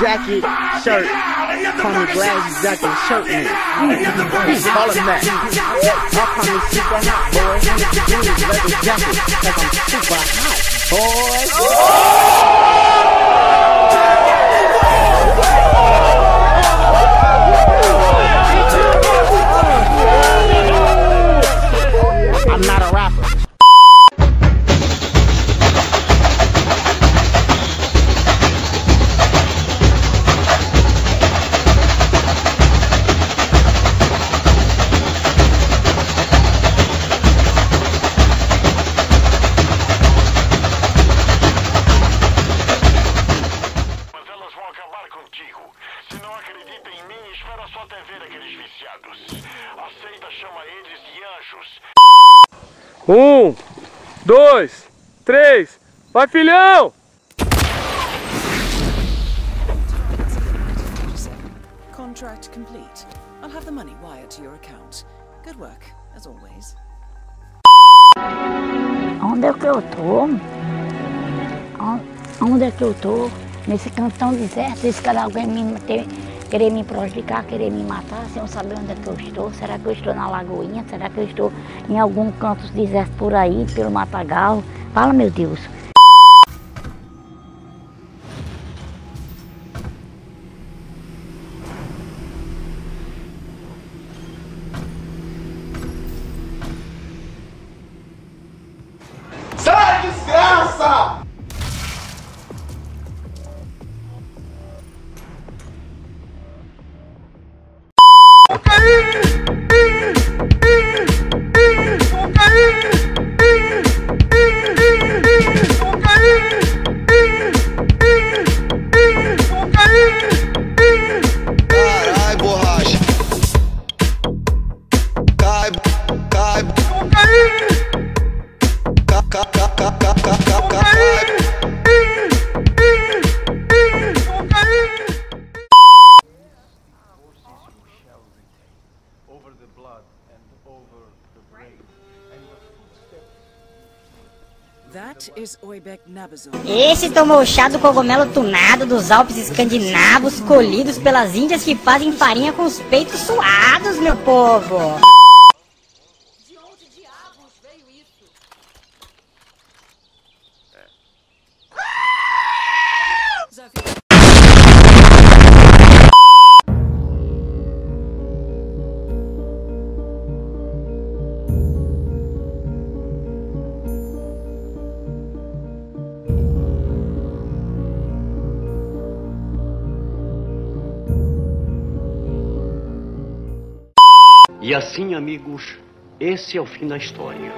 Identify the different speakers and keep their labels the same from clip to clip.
Speaker 1: jacket, shirt. Call me glasses, jacket, shirt man. Call him that. I'll call me super hot, boy. Leather jacket, cause I'm super hot,
Speaker 2: viciados. Aceita, chama eles de anjos.
Speaker 3: Um, dois, três. Vai, filhão!
Speaker 4: Contract complete. I'll have the money wired to your account. Good work, as always.
Speaker 5: Onde é que eu tô? On- Onde é que eu tô? Nesse cantão deserto, esse cara alguém me ter, querer me prejudicar, querer me matar, sem eu saber onde é que eu estou. Será que eu estou na Lagoinha? Será que eu estou em algum canto deserto por aí, pelo Matagal? Fala, meu Deus.
Speaker 6: Sai, desgraça!
Speaker 5: Esse tomou chá do cogumelo tunado dos Alpes escandinavos, colhidos pelas índias que fazem farinha com os peitos suados, meu povo. De onde diabos veio isso? É.
Speaker 7: E assim, amigos, esse é o fim da história.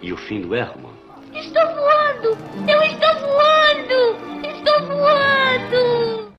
Speaker 7: E o fim do Herman.
Speaker 8: Estou voando! Eu estou voando! Estou voando!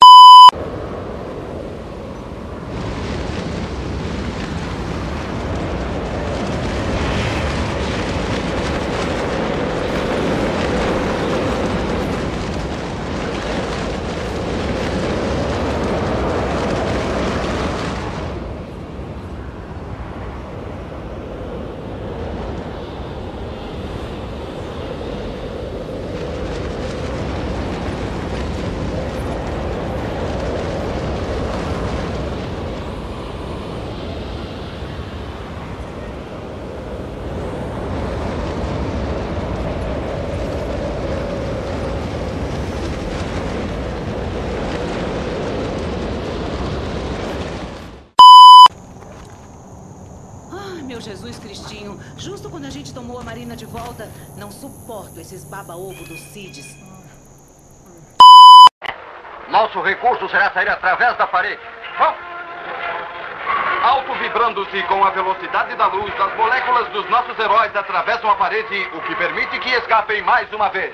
Speaker 4: Ah, Jesus Cristinho, justo quando a gente tomou a Marina de volta, não suporto esses baba-ovo dos Cids.
Speaker 9: Nosso recurso será sair através da parede. Vamos! Alto vibrando-se com a velocidade da luz, as moléculas dos nossos heróis atravessam a parede, o que permite que escapem mais uma vez.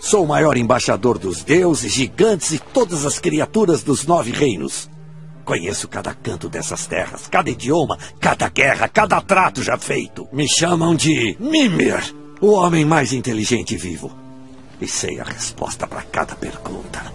Speaker 10: Sou o maior embaixador dos deuses, gigantes e todas as criaturas dos nove reinos. Conheço cada canto dessas terras, cada idioma, cada guerra, cada trato já feito. Me chamam de Mimir, o homem mais inteligente vivo. E sei a resposta para cada pergunta.